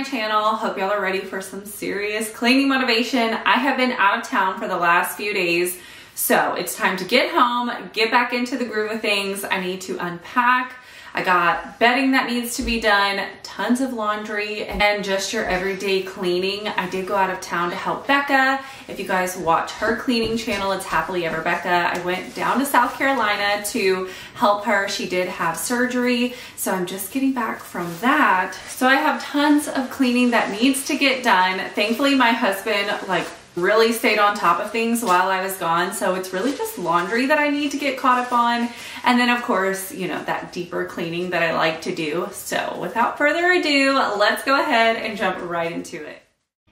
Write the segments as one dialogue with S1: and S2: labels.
S1: my channel. Hope y'all are ready for some serious cleaning motivation. I have been out of town for the last few days, so it's time to get home, get back into the groove of things. I need to unpack, I got bedding that needs to be done, tons of laundry, and just your everyday cleaning. I did go out of town to help Becca. If you guys watch her cleaning channel, it's Happily Ever Becca. I went down to South Carolina to help her. She did have surgery, so I'm just getting back from that. So I have tons of cleaning that needs to get done. Thankfully, my husband like really stayed on top of things while I was gone. So it's really just laundry that I need to get caught up on. And then of course, you know, that deeper cleaning that I like to do. So without further ado, let's go ahead and jump right into it.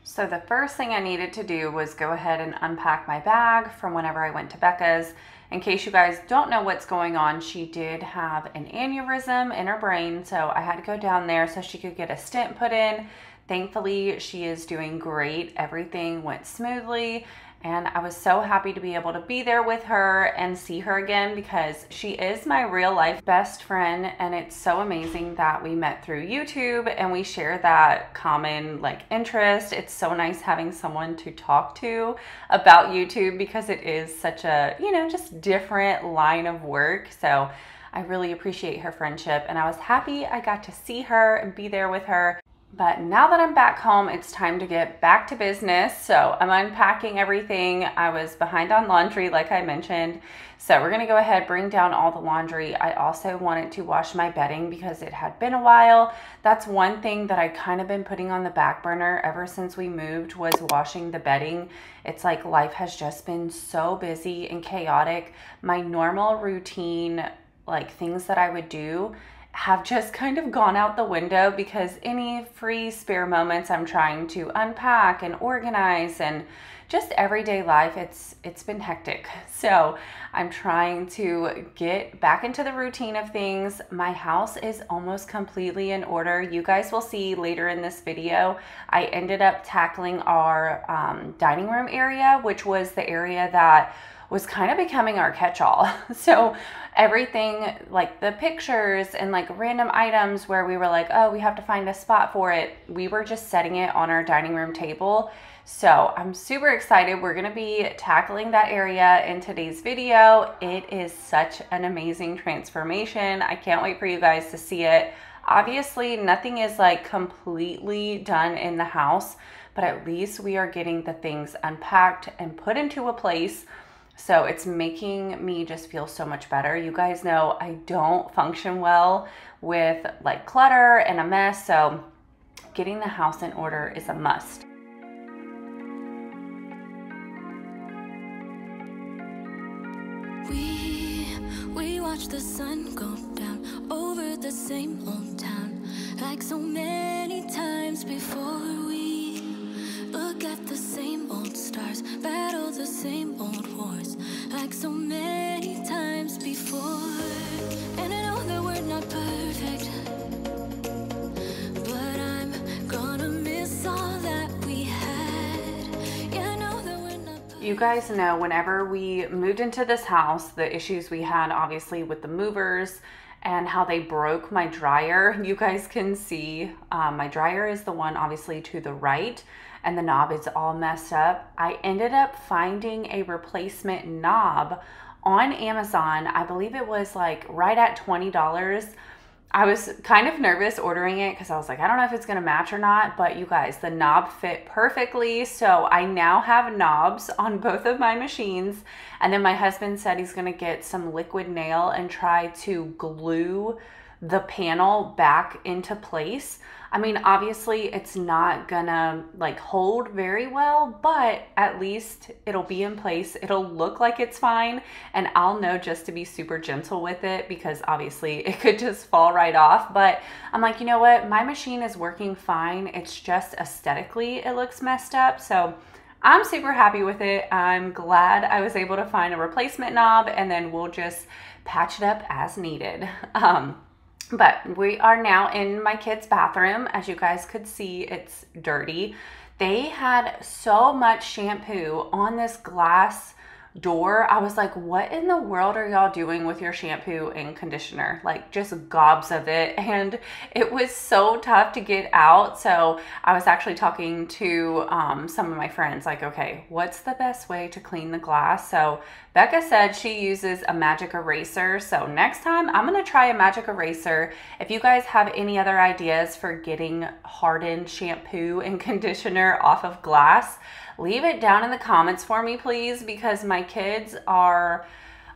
S1: So the first thing I needed to do was go ahead and unpack my bag from whenever I went to Becca's. In case you guys don't know what's going on, she did have an aneurysm in her brain. So I had to go down there so she could get a stent put in Thankfully, she is doing great. Everything went smoothly. And I was so happy to be able to be there with her and see her again because she is my real life best friend. And it's so amazing that we met through YouTube and we share that common like interest. It's so nice having someone to talk to about YouTube because it is such a, you know, just different line of work. So I really appreciate her friendship and I was happy I got to see her and be there with her. But now that I'm back home, it's time to get back to business. So I'm unpacking everything. I was behind on laundry, like I mentioned. So we're gonna go ahead, bring down all the laundry. I also wanted to wash my bedding because it had been a while. That's one thing that I kind of been putting on the back burner ever since we moved was washing the bedding. It's like life has just been so busy and chaotic. My normal routine, like things that I would do, have just kind of gone out the window because any free spare moments I'm trying to unpack and organize and just everyday life it's it's been hectic. So, I'm trying to get back into the routine of things. My house is almost completely in order. You guys will see later in this video. I ended up tackling our um, dining room area, which was the area that was kind of becoming our catch all. So everything like the pictures and like random items where we were like, oh, we have to find a spot for it, we were just setting it on our dining room table. So I'm super excited. We're gonna be tackling that area in today's video. It is such an amazing transformation. I can't wait for you guys to see it. Obviously, nothing is like completely done in the house, but at least we are getting the things unpacked and put into a place so it's making me just feel so much better. You guys know I don't function well with like clutter and a mess. So getting the house in order is a must.
S2: We, we watch the sun go down over the same old town like so many times before same old wars like so many times before. And I know that we're not perfect, but I'm gonna miss all that we had. Yeah, I know that we're not perfect.
S1: You guys know whenever we moved into this house, the issues we had obviously with the movers and how they broke my dryer. You guys can see um, my dryer is the one obviously to the right and the knob is all messed up. I ended up finding a replacement knob on Amazon. I believe it was like right at $20. I was kind of nervous ordering it because I was like, I don't know if it's going to match or not, but you guys, the knob fit perfectly. So I now have knobs on both of my machines. And then my husband said he's going to get some liquid nail and try to glue the panel back into place. I mean, obviously it's not gonna like hold very well, but at least it'll be in place. It'll look like it's fine and I'll know just to be super gentle with it because obviously it could just fall right off. But I'm like, you know what? My machine is working fine. It's just aesthetically it looks messed up. So I'm super happy with it. I'm glad I was able to find a replacement knob and then we'll just patch it up as needed. Um, but we are now in my kids' bathroom. As you guys could see, it's dirty. They had so much shampoo on this glass door, I was like, what in the world are y'all doing with your shampoo and conditioner? Like, just gobs of it. And it was so tough to get out. So, I was actually talking to um, some of my friends, like, okay, what's the best way to clean the glass? So, Becca said she uses a magic eraser. So, next time I'm going to try a magic eraser. If you guys have any other ideas for getting hardened shampoo and conditioner off of glass, leave it down in the comments for me, please, because my kids are,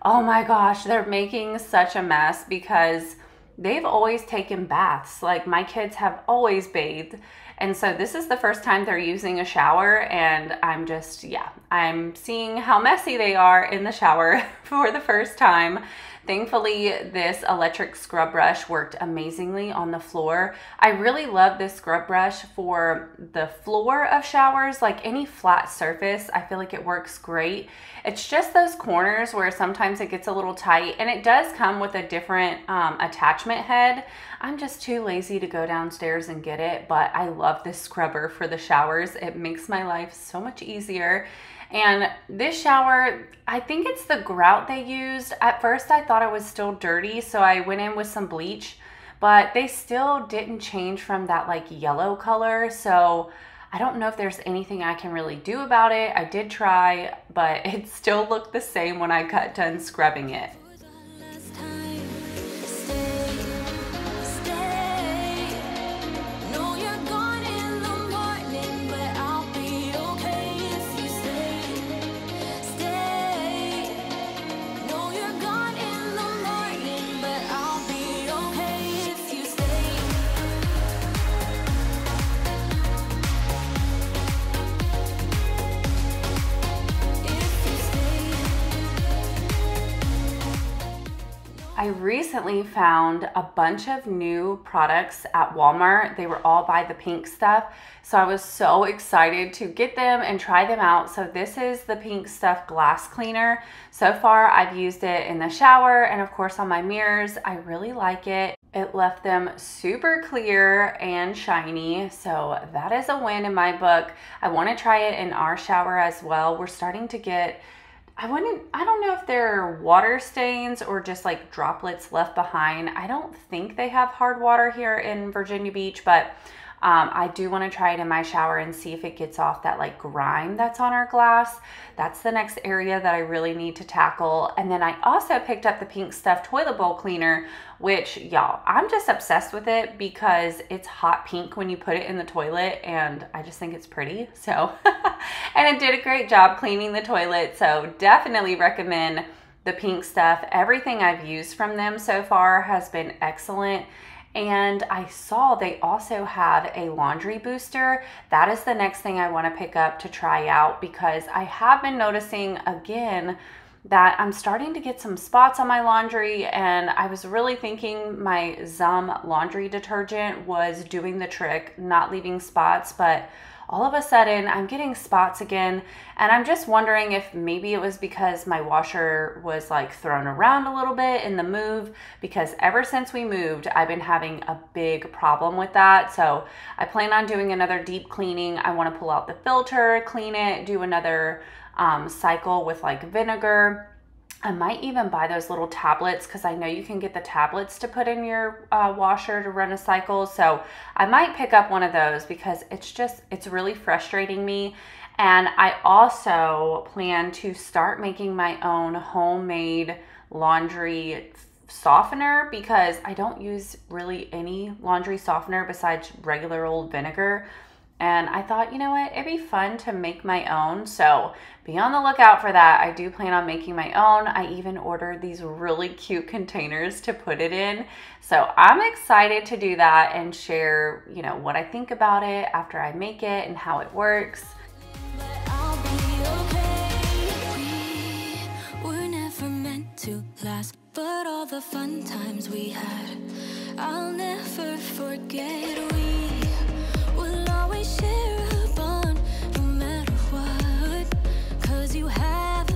S1: oh my gosh, they're making such a mess because they've always taken baths. Like my kids have always bathed. And so this is the first time they're using a shower, and I'm just, yeah, I'm seeing how messy they are in the shower for the first time. Thankfully, this electric scrub brush worked amazingly on the floor. I really love this scrub brush for the floor of showers, like any flat surface. I feel like it works great. It's just those corners where sometimes it gets a little tight and it does come with a different um, attachment head. I'm just too lazy to go downstairs and get it, but I love this scrubber for the showers. It makes my life so much easier. And this shower, I think it's the grout they used. At first, I thought it was still dirty, so I went in with some bleach, but they still didn't change from that like yellow color. So I don't know if there's anything I can really do about it. I did try, but it still looked the same when I got done scrubbing it. I recently found a bunch of new products at Walmart. They were all by the pink stuff. So I was so excited to get them and try them out. So this is the pink stuff glass cleaner. So far I've used it in the shower and of course on my mirrors. I really like it. It left them super clear and shiny. So that is a win in my book. I want to try it in our shower as well. We're starting to get I wouldn't, I don't know if they're water stains or just like droplets left behind. I don't think they have hard water here in Virginia Beach, but um, I do want to try it in my shower and see if it gets off that like grime that's on our glass. That's the next area that I really need to tackle. And then I also picked up the Pink Stuff Toilet Bowl Cleaner, which y'all, I'm just obsessed with it because it's hot pink when you put it in the toilet and I just think it's pretty. So, and it did a great job cleaning the toilet. So definitely recommend the pink stuff. Everything I've used from them so far has been excellent and I saw they also have a laundry booster. That is the next thing I want to pick up to try out because I have been noticing again that I'm starting to get some spots on my laundry and I was really thinking my Zum laundry detergent was doing the trick, not leaving spots, but all of a sudden I'm getting spots again. And I'm just wondering if maybe it was because my washer was like thrown around a little bit in the move. Because ever since we moved, I've been having a big problem with that. So I plan on doing another deep cleaning. I want to pull out the filter, clean it, do another um, cycle with like vinegar I might even buy those little tablets because I know you can get the tablets to put in your uh, washer to run a cycle. So I might pick up one of those because it's just, it's really frustrating me. And I also plan to start making my own homemade laundry softener because I don't use really any laundry softener besides regular old vinegar. And I thought, you know what, it'd be fun to make my own. So be on the lookout for that. I do plan on making my own. I even ordered these really cute containers to put it in. So I'm excited to do that and share, you know, what I think about it after I make it and how it works. but all the fun times we had I'll never forget we you have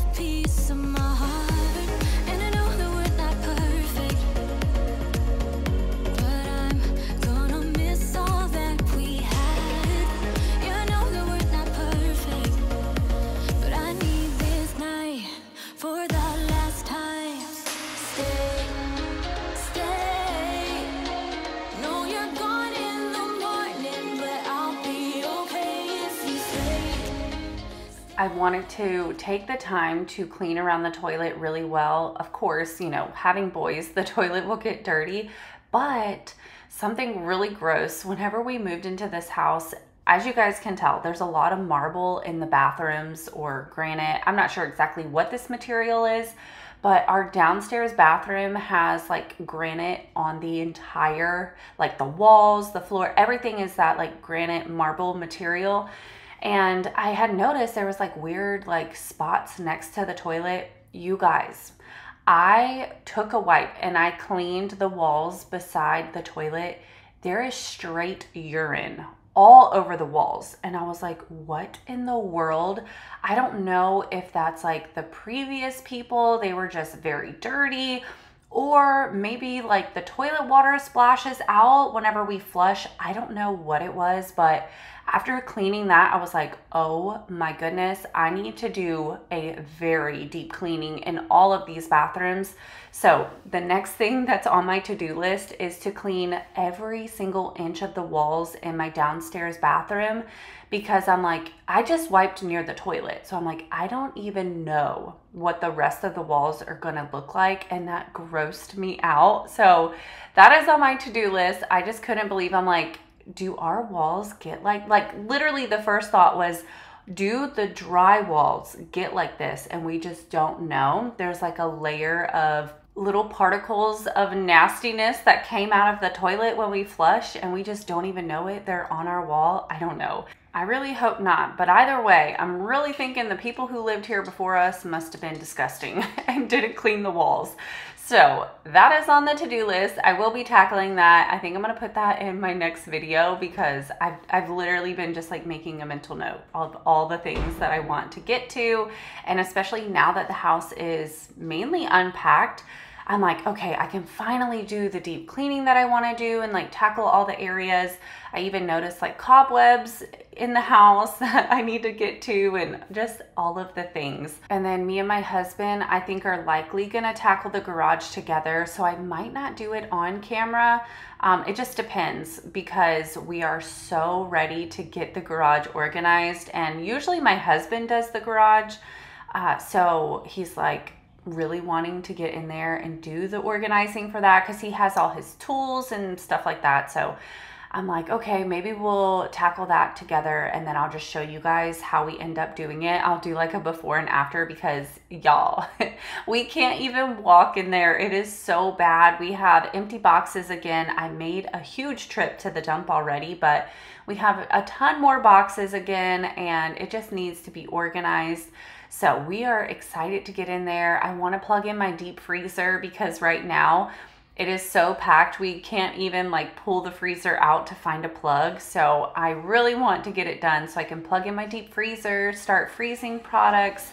S1: I wanted to take the time to clean around the toilet really well. Of course, you know, having boys, the toilet will get dirty, but something really gross whenever we moved into this house. As you guys can tell, there's a lot of marble in the bathrooms or granite. I'm not sure exactly what this material is, but our downstairs bathroom has like granite on the entire like the walls the floor everything is that like granite marble material and i had noticed there was like weird like spots next to the toilet you guys i took a wipe and i cleaned the walls beside the toilet there is straight urine all over the walls. And I was like, what in the world? I don't know if that's like the previous people, they were just very dirty, or maybe like the toilet water splashes out whenever we flush. I don't know what it was, but after cleaning that, I was like, oh my goodness, I need to do a very deep cleaning in all of these bathrooms. So, the next thing that's on my to do list is to clean every single inch of the walls in my downstairs bathroom because I'm like, I just wiped near the toilet. So, I'm like, I don't even know what the rest of the walls are gonna look like. And that grossed me out. So, that is on my to do list. I just couldn't believe I'm like, do our walls get like like literally the first thought was do the dry walls get like this? And we just don't know. There's like a layer of little particles of nastiness that came out of the toilet when we flush and we just don't even know it. They're on our wall. I don't know. I really hope not. But either way i'm really thinking the people who lived here before us must have been disgusting and didn't clean the walls so that is on the to-do list. I will be tackling that. I think I'm gonna put that in my next video because I've, I've literally been just like making a mental note of all the things that I want to get to. And especially now that the house is mainly unpacked, I'm like, okay, I can finally do the deep cleaning that I want to do and like tackle all the areas. I even noticed like cobwebs in the house that I need to get to and just all of the things. And then me and my husband, I think are likely going to tackle the garage together. So I might not do it on camera. Um, it just depends because we are so ready to get the garage organized. And usually my husband does the garage. Uh, so he's like, really wanting to get in there and do the organizing for that because he has all his tools and stuff like that. So I'm like, okay, maybe we'll tackle that together and then I'll just show you guys how we end up doing it. I'll do like a before and after because y'all, we can't even walk in there. It is so bad. We have empty boxes again. I made a huge trip to the dump already, but we have a ton more boxes again and it just needs to be organized. So we are excited to get in there. I want to plug in my deep freezer because right now it is so packed we can't even like pull the freezer out to find a plug. So I really want to get it done so I can plug in my deep freezer, start freezing products.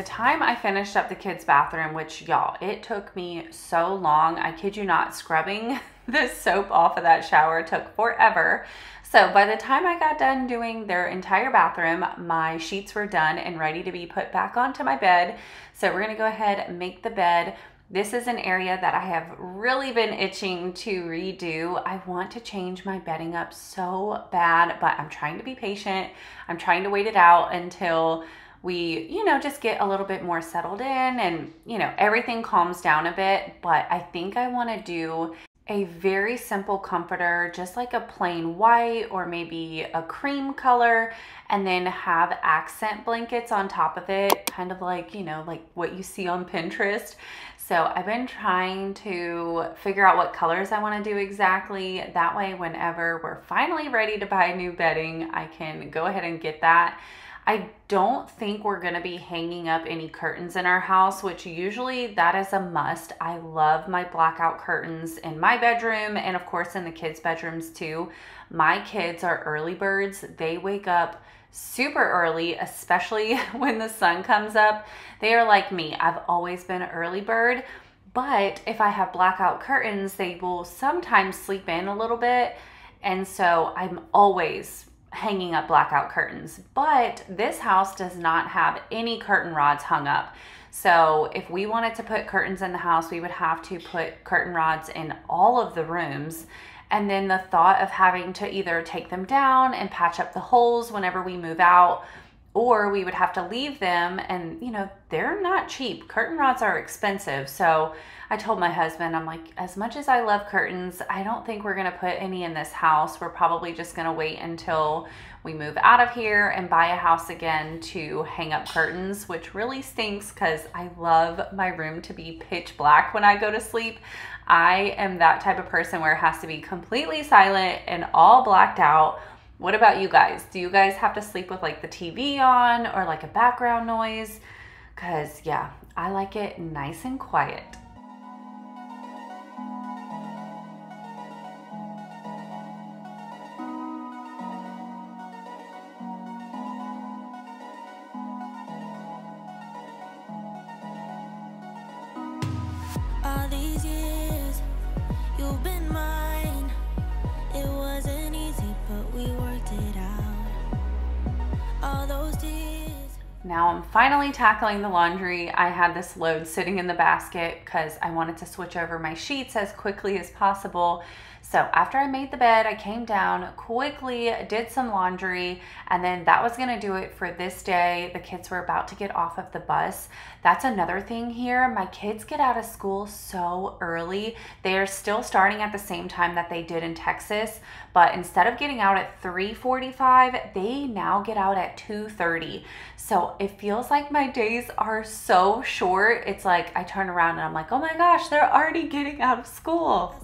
S1: time I finished up the kids' bathroom, which y'all, it took me so long. I kid you not, scrubbing the soap off of that shower took forever. So by the time I got done doing their entire bathroom, my sheets were done and ready to be put back onto my bed. So we're gonna go ahead and make the bed. This is an area that I have really been itching to redo. I want to change my bedding up so bad, but I'm trying to be patient. I'm trying to wait it out until we, you know, just get a little bit more settled in and, you know, everything calms down a bit. But I think I want to do a very simple comforter, just like a plain white or maybe a cream color, and then have accent blankets on top of it, kind of like, you know, like what you see on Pinterest. So I've been trying to figure out what colors I want to do exactly. That way, whenever we're finally ready to buy new bedding, I can go ahead and get that. I don't think we're going to be hanging up any curtains in our house, which usually that is a must. I love my blackout curtains in my bedroom and of course in the kids' bedrooms too. My kids are early birds. They wake up super early, especially when the sun comes up. They are like me. I've always been an early bird, but if I have blackout curtains, they will sometimes sleep in a little bit. And so I'm always hanging up blackout curtains. But this house does not have any curtain rods hung up. So if we wanted to put curtains in the house, we would have to put curtain rods in all of the rooms. And then the thought of having to either take them down and patch up the holes whenever we move out, or we would have to leave them. And, you know, they're not cheap. Curtain rods are expensive. So I told my husband, I'm like, as much as I love curtains, I don't think we're going to put any in this house. We're probably just going to wait until we move out of here and buy a house again to hang up curtains, which really stinks because I love my room to be pitch black when I go to sleep. I am that type of person where it has to be completely silent and all blacked out. What about you guys? Do you guys have to sleep with like the TV on or like a background noise? Because, yeah, I like it nice and quiet. Finally tackling the laundry. I had this load sitting in the basket because I wanted to switch over my sheets as quickly as possible. So after I made the bed, I came down, quickly did some laundry, and then that was gonna do it for this day. The kids were about to get off of the bus. That's another thing here. My kids get out of school so early. They are still starting at the same time that they did in Texas, but instead of getting out at 3:45, they now get out at 2:30. So it feels like my days are so short. It's like I turn around and I'm like, "Oh my gosh, they're already getting out of school."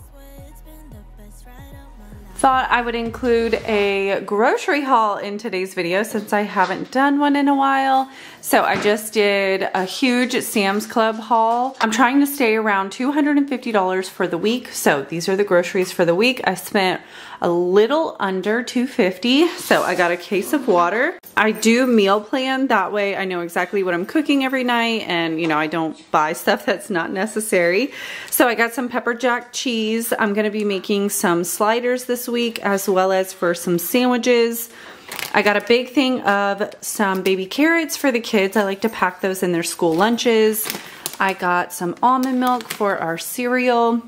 S1: Thought I would include a grocery haul in today's video since I haven't done one in a while. So I just did a huge Sam's Club haul. I'm trying to stay around $250 for the week. So these are the groceries for the week. I spent a little under 250 so I got a case of water. I do meal plan that way I know exactly what I'm cooking every night and you know I don't buy stuff that's not necessary. So I got some pepper jack cheese. I'm gonna be making some sliders this week as well as for some sandwiches. I got a big thing of some baby carrots for the kids. I like to pack those in their school lunches. I got some almond milk for our cereal.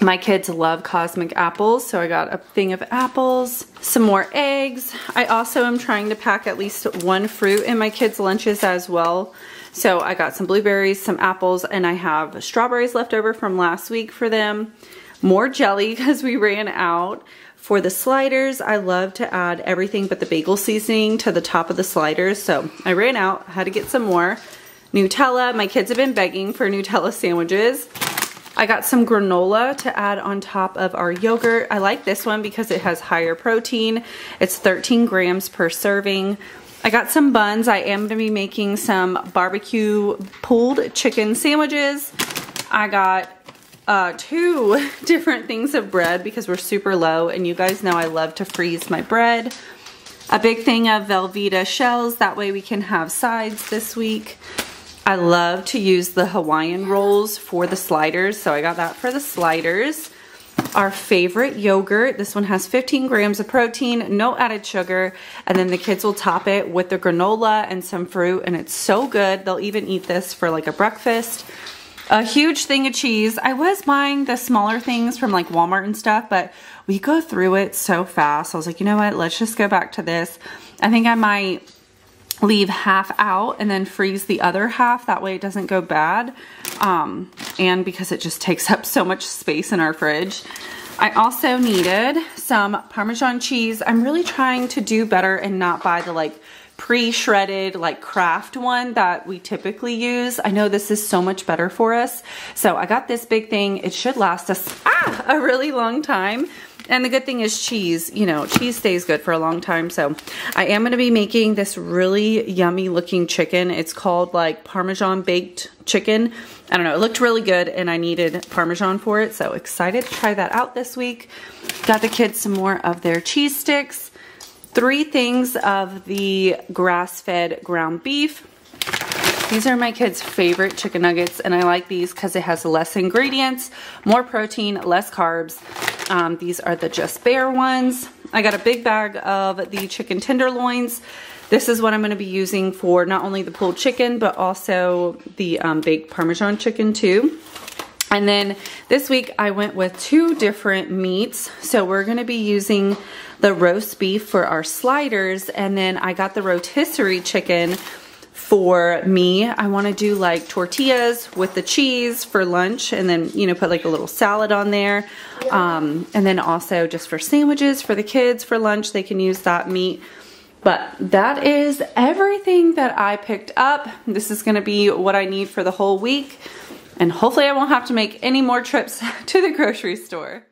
S1: My kids love cosmic apples, so I got a thing of apples, some more eggs. I also am trying to pack at least one fruit in my kids' lunches as well. So I got some blueberries, some apples, and I have strawberries left over from last week for them. More jelly because we ran out. For the sliders, I love to add everything but the bagel seasoning to the top of the sliders. So I ran out, had to get some more. Nutella, my kids have been begging for Nutella sandwiches. I got some granola to add on top of our yogurt. I like this one because it has higher protein. It's 13 grams per serving. I got some buns. I am going to be making some barbecue pulled chicken sandwiches. I got uh, two different things of bread because we're super low and you guys know I love to freeze my bread. A big thing of Velveeta shells, that way we can have sides this week. I love to use the Hawaiian rolls for the sliders, so I got that for the sliders. Our favorite yogurt, this one has 15 grams of protein, no added sugar, and then the kids will top it with the granola and some fruit, and it's so good. They'll even eat this for like a breakfast. A huge thing of cheese. I was buying the smaller things from like Walmart and stuff, but we go through it so fast. I was like, you know what, let's just go back to this. I think I might leave half out and then freeze the other half. That way it doesn't go bad. Um, and because it just takes up so much space in our fridge. I also needed some Parmesan cheese. I'm really trying to do better and not buy the like pre-shredded like Kraft one that we typically use. I know this is so much better for us. So I got this big thing. It should last us ah, a really long time. And the good thing is cheese, you know, cheese stays good for a long time. So I am going to be making this really yummy looking chicken. It's called like Parmesan baked chicken. I don't know, it looked really good and I needed Parmesan for it. So excited to try that out this week. Got the kids some more of their cheese sticks. Three things of the grass-fed ground beef. These are my kids' favorite chicken nuggets, and I like these because it has less ingredients, more protein, less carbs. Um, these are the Just Bare ones. I got a big bag of the chicken tenderloins. This is what I'm going to be using for not only the pulled chicken, but also the um, baked Parmesan chicken too. And then this week I went with two different meats. So we're going to be using the roast beef for our sliders. And then I got the rotisserie chicken for me. I want to do like tortillas with the cheese for lunch and then, you know, put like a little salad on there. Um, and then also just for sandwiches for the kids for lunch, they can use that meat. But that is everything that I picked up. This is going to be what I need for the whole week. And hopefully I won't have to make any more trips to the grocery store.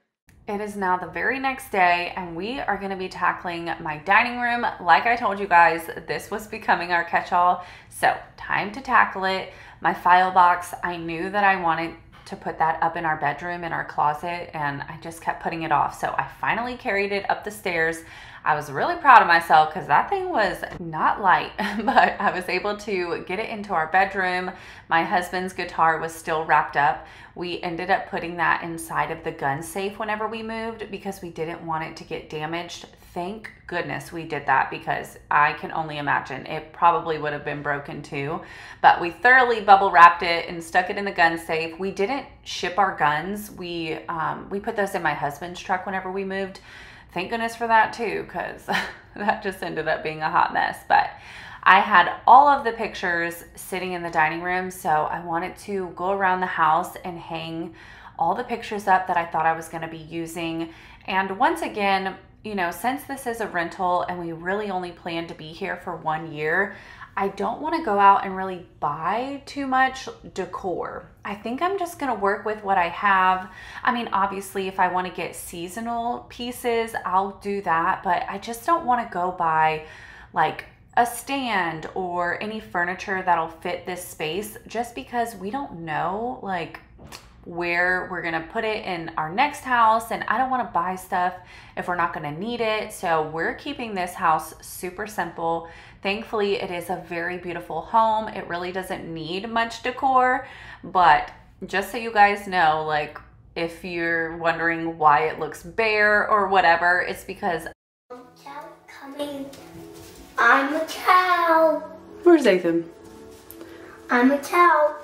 S1: It is now the very next day, and we are going to be tackling my dining room. Like I told you guys, this was becoming our catch all. So, time to tackle it. My file box, I knew that I wanted to put that up in our bedroom in our closet, and I just kept putting it off. So, I finally carried it up the stairs. I was really proud of myself because that thing was not light, but I was able to get it into our bedroom. My husband's guitar was still wrapped up. We ended up putting that inside of the gun safe whenever we moved because we didn't want it to get damaged. Thank goodness we did that because I can only imagine it probably would have been broken too. But we thoroughly bubble wrapped it and stuck it in the gun safe. We didn't ship our guns. We um, we put those in my husband's truck whenever we moved thank goodness for that too, because that just ended up being a hot mess. But I had all of the pictures sitting in the dining room, so I wanted to go around the house and hang all the pictures up that I thought I was going to be using. And once again, you know, since this is a rental and we really only plan to be here for one year, I don't want to go out and really buy too much decor. I think I'm just going to work with what I have. I mean, obviously, if I want to get seasonal pieces, I'll do that, but I just don't want to go buy like a stand or any furniture that'll fit this space just because we don't know like where we're gonna put it in our next house and I don't wanna buy stuff if we're not gonna need it. So we're keeping this house super simple. Thankfully, it is a very beautiful home. It really doesn't need much decor, but just so you guys know, like if you're wondering why it looks bare or whatever, it's because I'm a
S3: cow coming. I'm a cow.
S1: Where's Ethan?
S3: I'm a cow.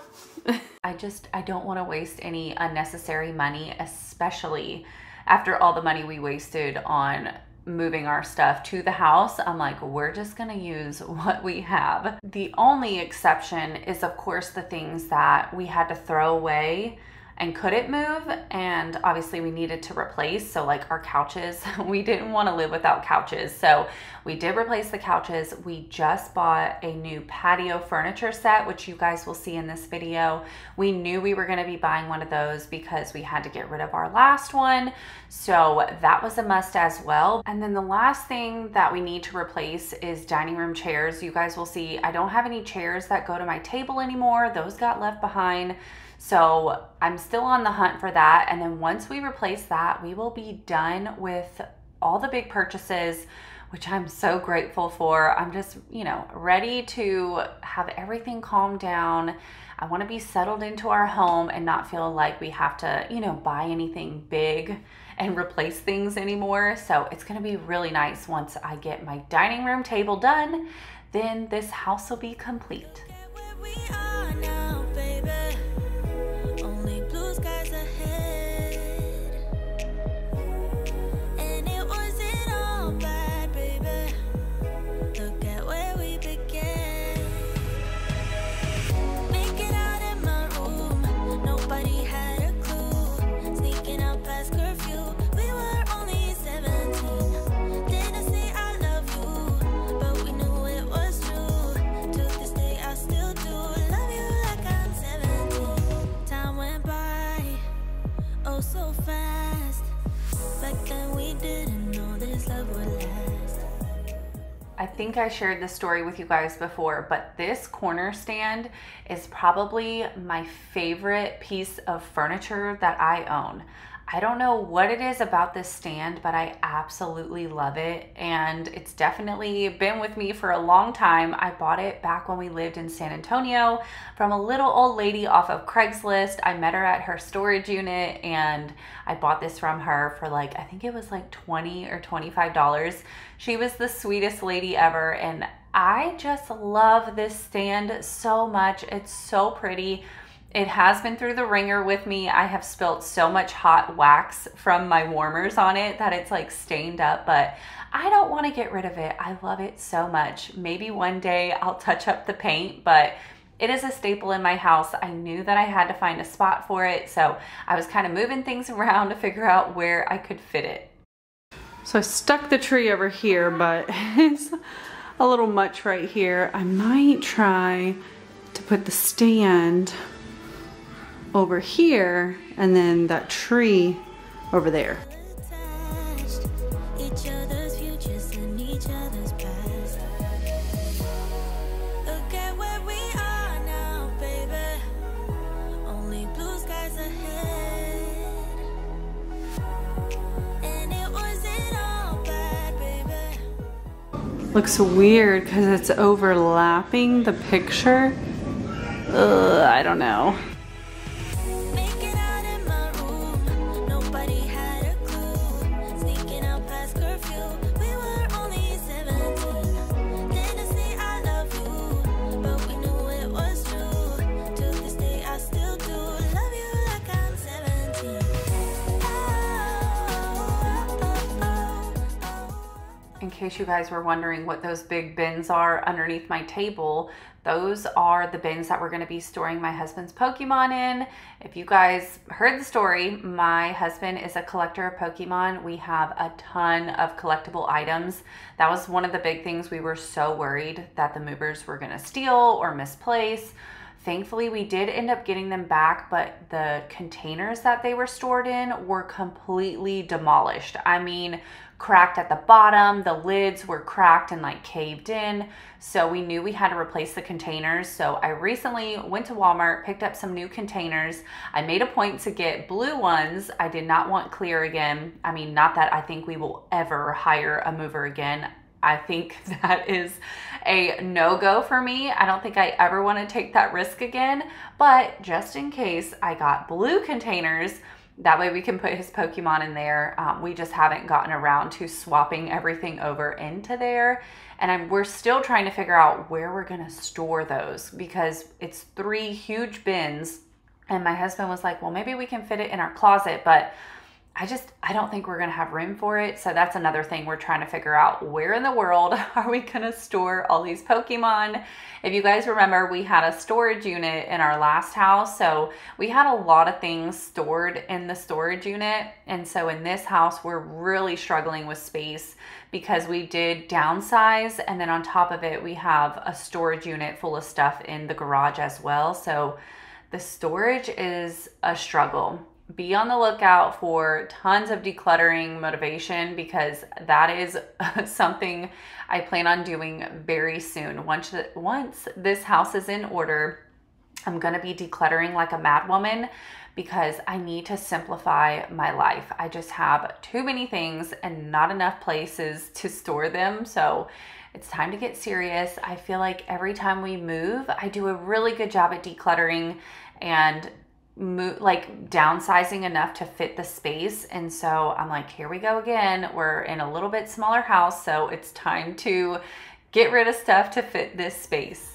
S1: I just I don't want to waste any unnecessary money, especially after all the money we wasted on moving our stuff to the house. I'm like, we're just going to use what we have. The only exception is of course the things that we had to throw away and couldn't move and obviously we needed to replace so like our couches we didn't want to live without couches. So we did replace the couches. We just bought a new patio furniture set which you guys will see in this video. We knew we were going to be buying one of those because we had to get rid of our last one so that was a must as well. And then the last thing that we need to replace is dining room chairs. You guys will see i don't have any chairs that go to my table anymore. Those got left behind so I'm still on the hunt for that. And then once we replace that, we will be done with all the big purchases, which I'm so grateful for. I'm just, you know, ready to have everything calm down. I want to be settled into our home and not feel like we have to, you know, buy anything big and replace things anymore. So it's going to be really nice once I get my dining room table done. Then this house will be complete. Think I shared this story with you guys before, but this corner stand is probably my favorite piece of furniture that I own. I don't know what it is about this stand, but I absolutely love it. And it's definitely been with me for a long time. I bought it back when we lived in San Antonio from a little old lady off of Craigslist. I met her at her storage unit and I bought this from her for like, I think it was like 20 or $25. She was the sweetest lady ever. And I just love this stand so much. It's so pretty. It has been through the ringer with me. I have spilt so much hot wax from my warmers on it that it's like stained up, but I don't want to get rid of it. I love it so much. Maybe one day I'll touch up the paint, but it is a staple in my house. I knew that I had to find a spot for it, so I was kind of moving things around to figure out where I could fit it. So I stuck the tree over here, but it's a little much right here. I might try to put the stand over here and then that tree over there. Looks weird because it's overlapping the picture. Ugh, I don't know. Case you guys were wondering what those big bins are underneath my table, those are the bins that we're going to be storing my husband's Pokemon in. If you guys heard the story, my husband is a collector of Pokemon. We have a ton of collectible items. That was one of the big things we were so worried that the movers were going to steal or misplace. Thankfully, we did end up getting them back, but the containers that they were stored in were completely demolished. I mean, cracked at the bottom. The lids were cracked and like caved in. So we knew we had to replace the containers. So I recently went to Walmart, picked up some new containers. I made a point to get blue ones. I did not want clear again. I mean, not that I think we will ever hire a mover again. I think that is a no go for me. I don't think I ever want to take that risk again. But just in case, I got blue containers that way we can put his Pokemon in there. Um, we just haven't gotten around to swapping everything over into there. And I'm, we're still trying to figure out where we're going to store those because it's three huge bins. And my husband was like, well, maybe we can fit it in our closet, but I just, I don't think we're going to have room for it. So that's another thing we're trying to figure out. Where in the world are we going to store all these Pokemon? If you guys remember, we had a storage unit in our last house. So we had a lot of things stored in the storage unit. And so in this house, we're really struggling with space because we did downsize. And then on top of it, we have a storage unit full of stuff in the garage as well. So the storage is a struggle be on the lookout for tons of decluttering motivation because that is something I plan on doing very soon. Once once this house is in order, I'm going to be decluttering like a madwoman because I need to simplify my life. I just have too many things and not enough places to store them. So it's time to get serious. I feel like every time we move, I do a really good job at decluttering and move like downsizing enough to fit the space and so i'm like here we go again. We're in a little bit smaller house so it's time to get rid of stuff to fit this space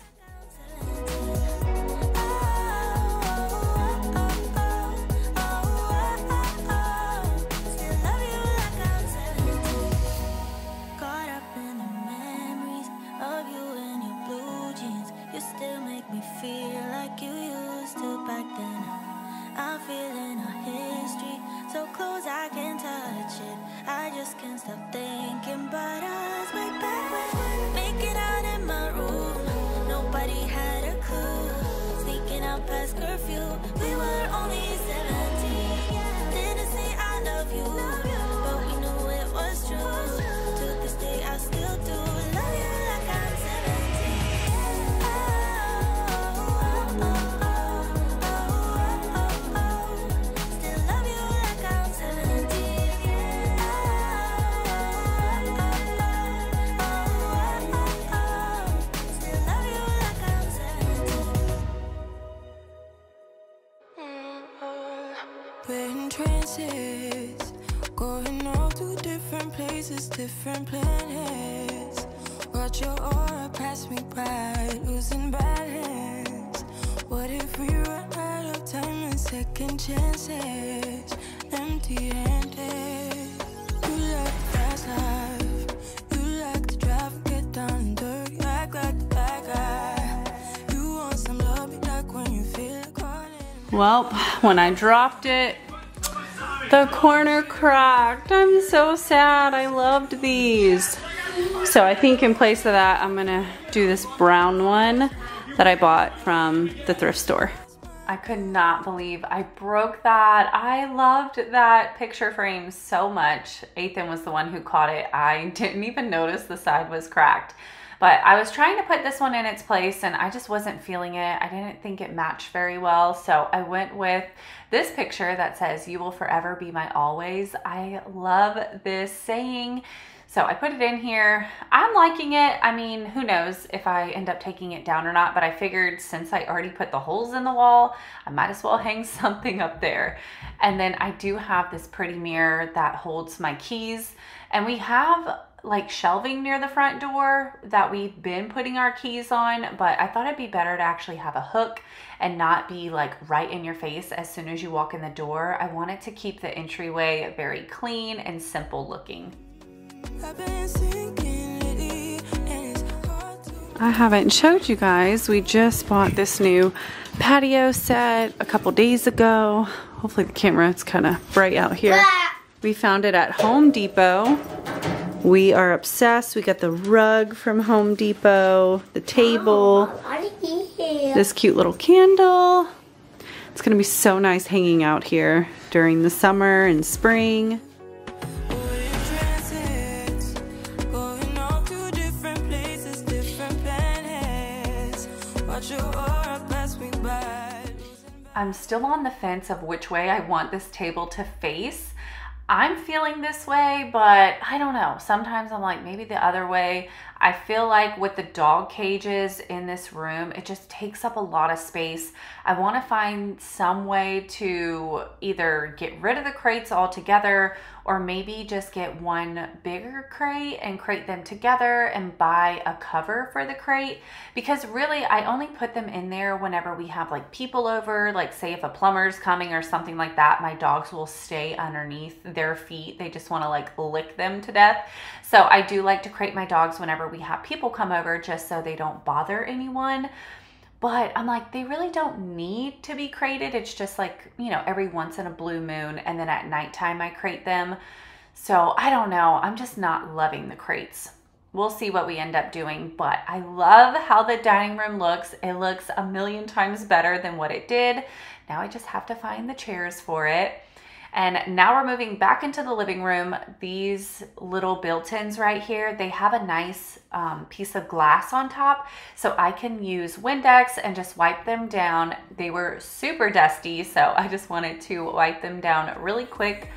S1: Well, when I dropped it, the corner cracked. I'm so sad. I loved these. So I think in place of that, I'm gonna do this brown one that I bought from the thrift store. I could not believe I broke that. I loved that picture frame so much. Ethan was the one who caught it. I didn't even notice the side was cracked. But I was trying to put this one in its place and I just wasn't feeling it. I didn't think it matched very well. So I went with this picture that says, You will forever be my always. I love this saying. So I put it in here. I'm liking it. I mean, who knows if I end up taking it down or not, but I figured since I already put the holes in the wall, I might as well hang something up there. And then I do have this pretty mirror that holds my keys. And we have like shelving near the front door that we've been putting our keys on, but I thought it'd be better to actually have a hook and not be like right in your face as soon as you walk in the door. I wanted to keep the entryway very clean and simple looking.
S4: I've been sinking lately, and it's hard to.
S1: I haven't showed you guys. We just bought this new patio set a couple days ago. Hopefully the camera is kind of bright out here. We found it at Home Depot. We are obsessed. We got the rug from Home Depot, the table, this cute little candle. It's gonna be so nice hanging out here during the summer and spring.
S4: We're in trances, going off to different places, different planets. Watch your aura pass me by. losing
S1: I'm still on the fence of which way I want this table to face. I'm feeling this way, but I don't know. Sometimes I'm like, maybe the other way. I feel like with the dog cages in this room, it just takes up a lot of space. I want to find some way to either get rid of the crates altogether or maybe just get one bigger crate and crate them together and buy a cover for the crate. Because really I only put them in there whenever we have like people over like say if a plumber's coming or something like that my dogs will stay underneath their feet. They just want to like lick them to death so I do like to crate my dogs whenever we have people come over just so they don't bother anyone but I'm like, they really don't need to be crated. It's just like, you know, every once in a blue moon, and then at nighttime I crate them. So I don't know. I'm just not loving the crates. We'll see what we end up doing, but I love how the dining room looks. It looks a million times better than what it did. Now I just have to find the chairs for it. And now we're moving back into the living room. These little built-ins right here, they have a nice um, piece of glass on top. So I can use Windex and just wipe them down. They were super dusty, so I just wanted to wipe them down really quick.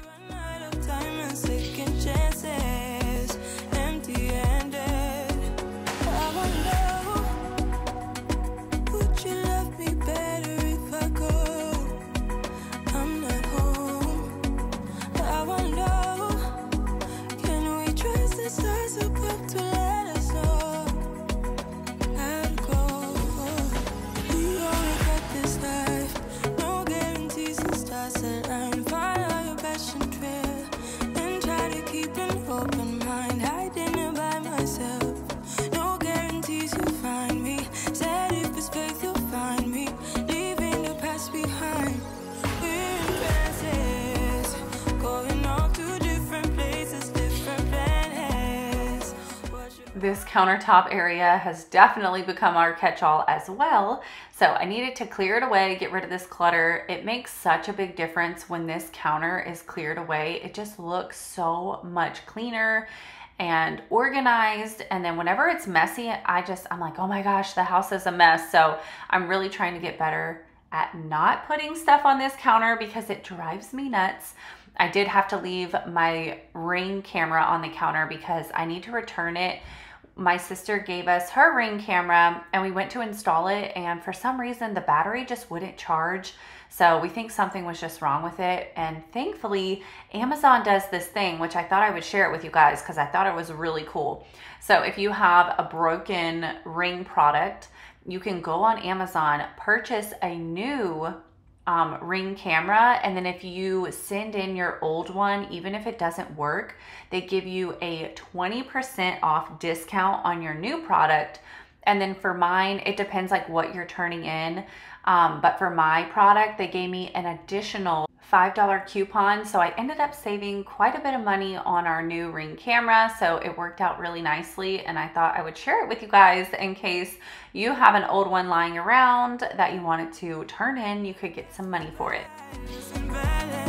S4: This
S1: countertop area has definitely become our catch-all as well. So I needed to clear it away, get rid of this clutter. It makes such a big difference when this counter is cleared away. It just looks so much cleaner and organized. And then whenever it's messy, I just, I'm like, oh my gosh, the house is a mess. So I'm really trying to get better at not putting stuff on this counter because it drives me nuts. I did have to leave my ring camera on the counter because I need to return it my sister gave us her ring camera and we went to install it and for some reason the battery just wouldn't charge. So we think something was just wrong with it and thankfully amazon does this thing which i thought i would share it with you guys because i thought it was really cool. So if you have a broken ring product you can go on amazon purchase a new um, ring camera. And then if you send in your old one, even if it doesn't work, they give you a 20% off discount on your new product. And then for mine, it depends like what you're turning in. Um, but for my product, they gave me an additional $5 coupon. So I ended up saving quite a bit of money on our new ring camera. So it worked out really nicely. And I thought I would share it with you guys in case you have an old one lying around that you wanted to turn in, you could get some money for it.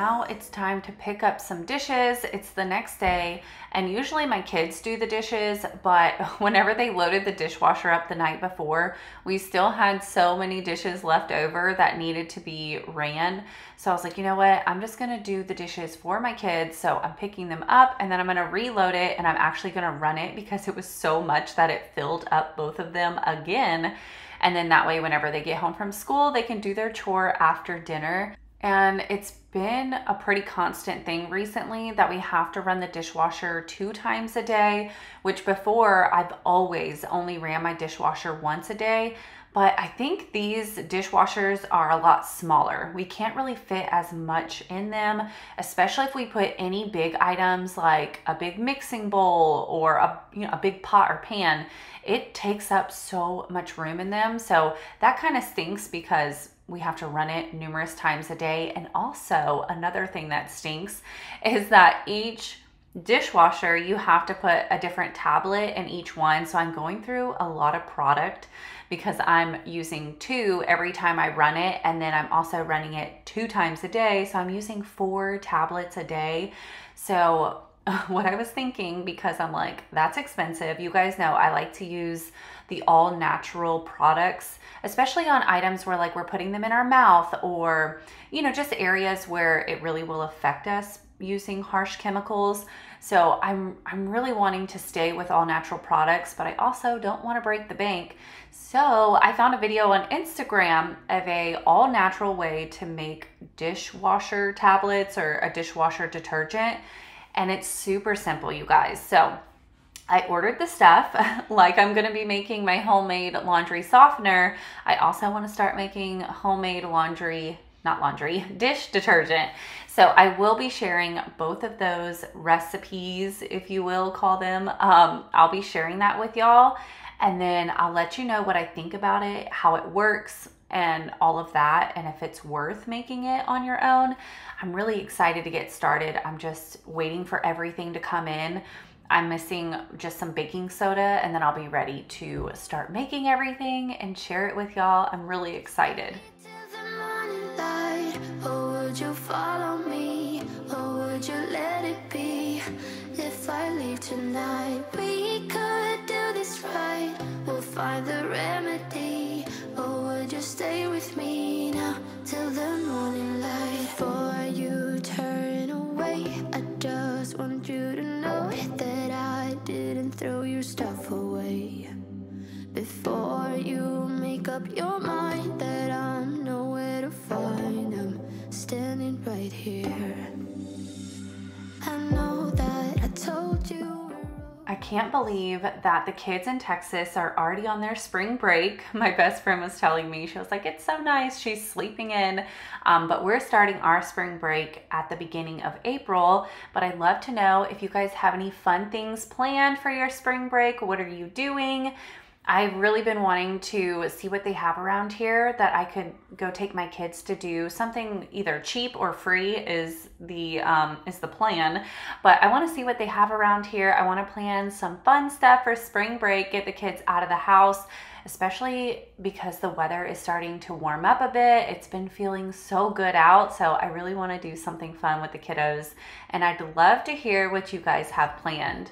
S1: Now it's time to pick up some dishes. It's the next day, and usually my kids do the dishes, but whenever they loaded the dishwasher up the night before, we still had so many dishes left over that needed to be ran. So I was like, you know what? I'm just gonna do the dishes for my kids. So I'm picking them up and then I'm gonna reload it and I'm actually gonna run it because it was so much that it filled up both of them again. And then that way, whenever they get home from school, they can do their chore after dinner. And it's been a pretty constant thing recently that we have to run the dishwasher two times a day, which before I've always only ran my dishwasher once a day. But I think these dishwashers are a lot smaller. We can't really fit as much in them, especially if we put any big items like a big mixing bowl or a you know a big pot or pan. It takes up so much room in them. So that kind of stinks because we have to run it numerous times a day. And also, another thing that stinks is that each dishwasher, you have to put a different tablet in each one. So I'm going through a lot of product because I'm using two every time I run it. And then I'm also running it two times a day. So I'm using four tablets a day. So what I was thinking, because I'm like, that's expensive. You guys know I like to use the all natural products, especially on items where like we're putting them in our mouth or, you know, just areas where it really will affect us using harsh chemicals. So I'm I'm really wanting to stay with all natural products, but I also don't want to break the bank. So I found a video on Instagram of a all natural way to make dishwasher tablets or a dishwasher detergent. And it's super simple, you guys. So I ordered the stuff like I'm going to be making my homemade laundry softener. I also want to start making homemade laundry, not laundry, dish detergent. So I will be sharing both of those recipes, if you will call them. Um, I'll be sharing that with y'all. And then I'll let you know what I think about it, how it works, and all of that, and if it's worth making it on your own. I'm really excited to get started. I'm just waiting for everything to come in. I'm missing just some baking soda, and then I'll be ready to start making everything and share it with y'all. I'm really excited.
S2: Oh, oh, I leave tonight, we could do this right. We'll find the remedy, stay with me now till the morning light? Before you turn away, I just want you to know that I didn't throw your stuff away. Before you make up your mind that I'm nowhere to find, I'm standing right here. I know that I told you.
S1: I can't believe that the kids in Texas are already on their spring break. My best friend was telling me, she was like, it's so nice. She's sleeping in. Um, but we're starting our spring break at the beginning of April. But I'd love to know if you guys have any fun things planned for your spring break. What are you doing? I've really been wanting to see what they have around here that I could go take my kids to do something either cheap or free is the um, is the plan. But I want to see what they have around here. I want to plan some fun stuff for spring break, get the kids out of the house, especially because the weather is starting to warm up a bit. It's been feeling so good out, so I really want to do something fun with the kiddos. And I'd love to hear what you guys have planned.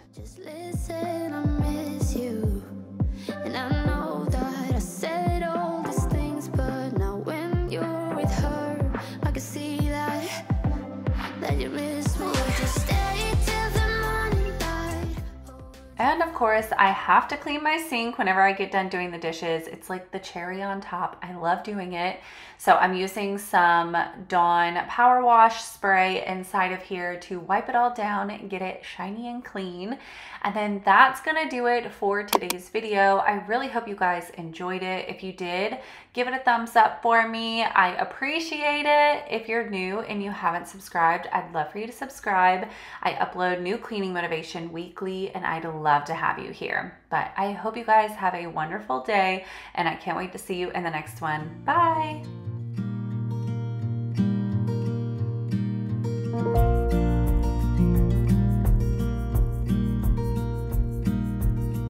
S1: And of course, I have to clean my sink whenever I get done doing the dishes. It's like the cherry on top. I love doing it. So I'm using some Dawn Power Wash spray inside of here to wipe it all down and get it shiny and clean. And then that's gonna do it for today's video. I really hope you guys enjoyed it. If you did, Give it a thumbs up for me. I appreciate it. If you're new and you haven't subscribed, I'd love for you to subscribe. I upload new cleaning motivation weekly and I'd love to have you here. But I hope you guys have a wonderful day and I can't wait to see you in the next one. Bye.